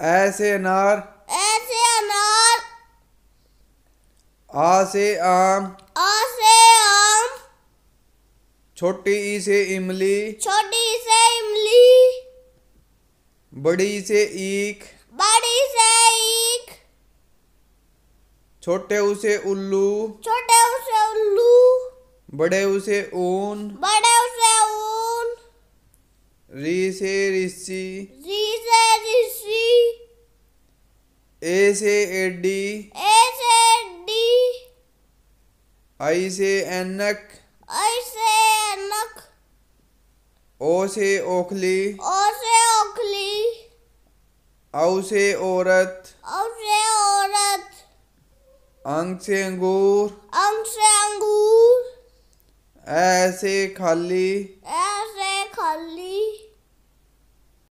ऐसे अनार। ऐसे अनार। आ से आम। आ से आम। छोटी ई से इमली। छोटी से इमली। बड़ी से ईख। बड़ी से ईख। छोटे उसे उल्लू। छोटे उसे उल्लू। बड़े उसे ऊन। बड़े उसे ऊन। री से ऋषि। री ए से एडी ए से डी आई से ऐनक आई से नक ओ से ओखली ओ से ओखली औ से औरत औ से औरत अंग से अंगूर अंग से अंगूर ऐसे खाली